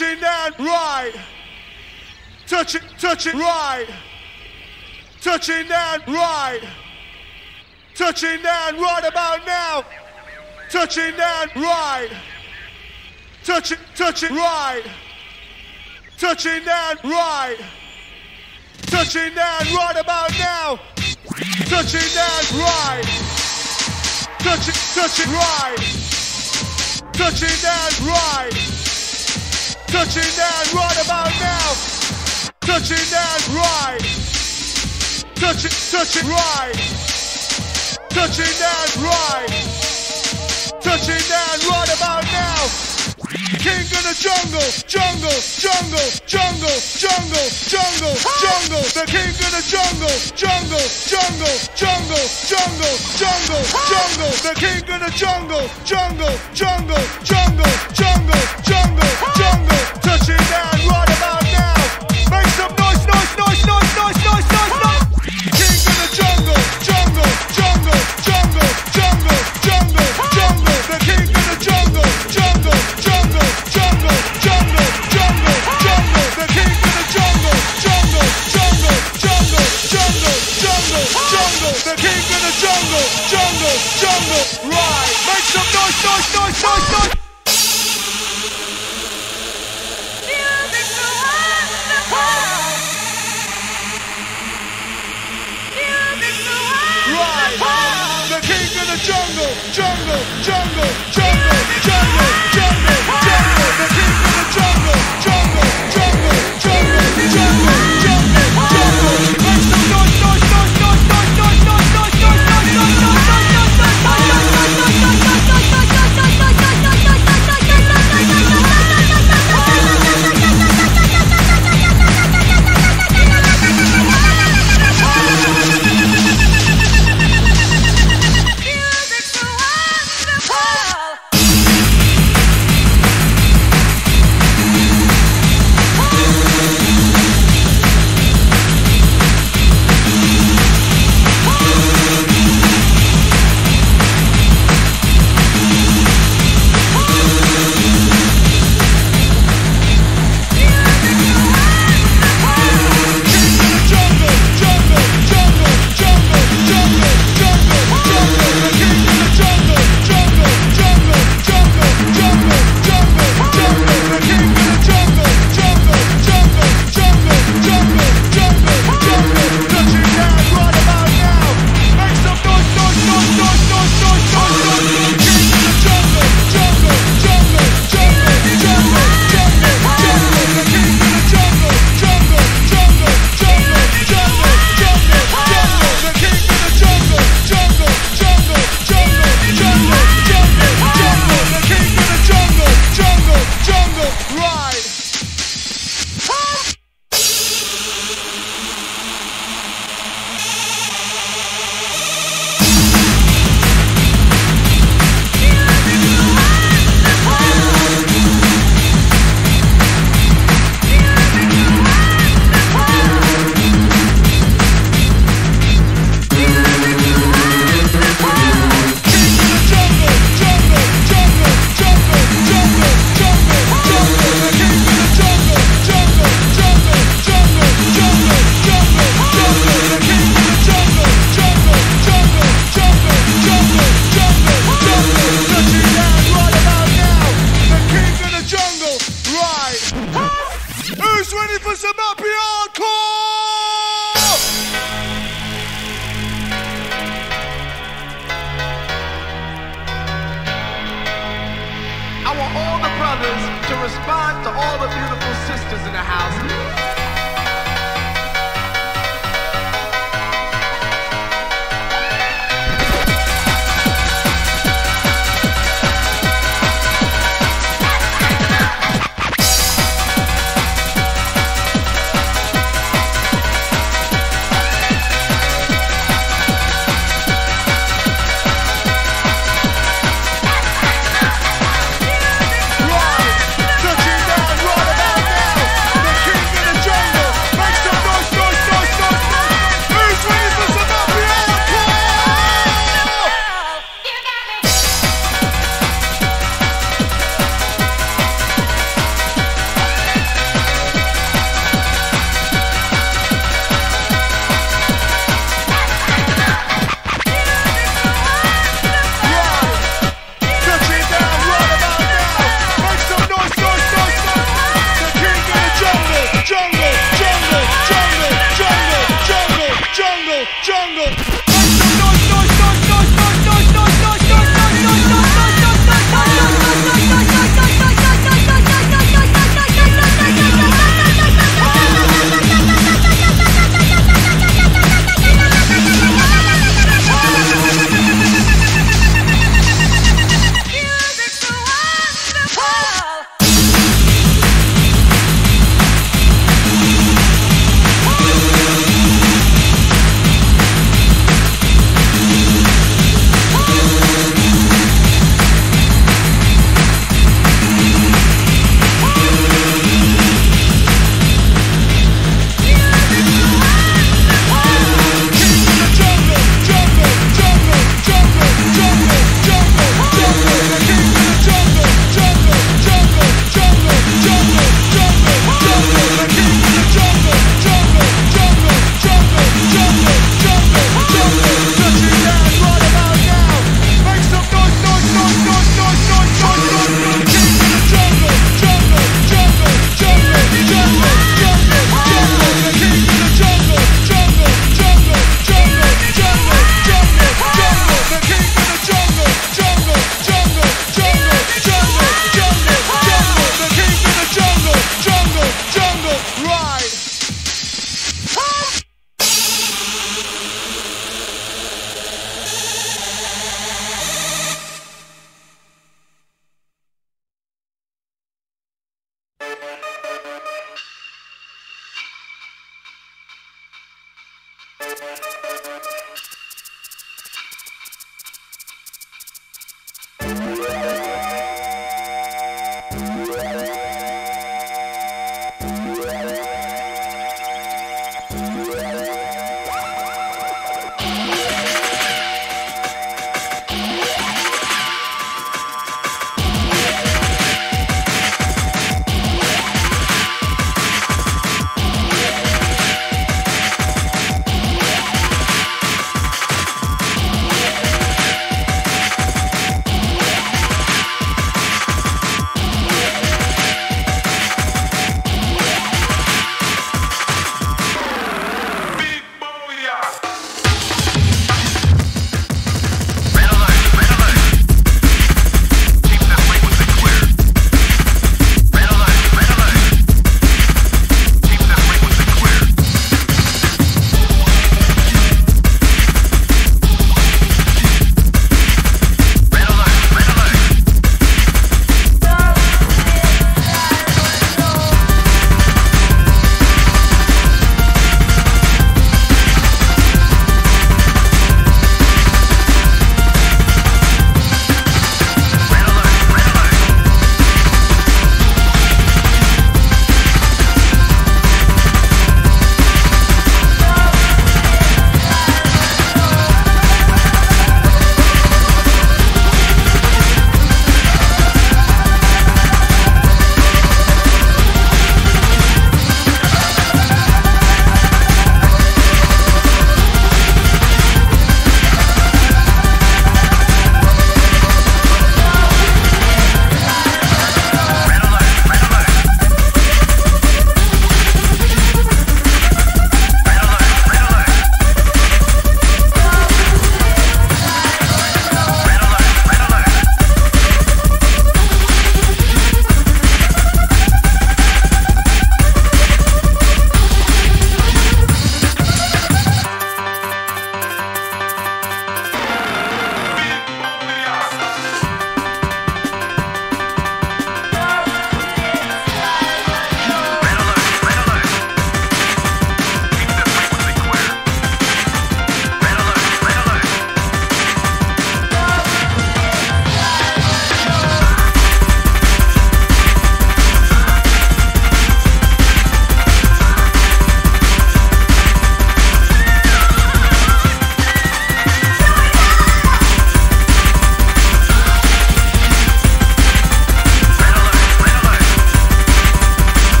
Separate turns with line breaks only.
touching down right. Touch it, touch it right. Touching down right. Touching down right about now. Touching down right. Touch it, touch it right. Touching down right. Touching down right about now. Touching down right. Touch it, touch it right. Touching down right. Touching down right about now. Touching down right. Touching, touching right. Touching down right touching down right about now. King of the jungle, jungle, jungle, jungle, jungle, jungle, jungle. The king of the jungle, jungle, jungle, jungle, jungle, jungle, jungle. The king of the jungle, jungle, jungle, jungle, jungle, jungle, jungle. Touching down. jungle, jungle, jungle, jungle, jungle, jungle, jungle, the king of the jungle, jungle.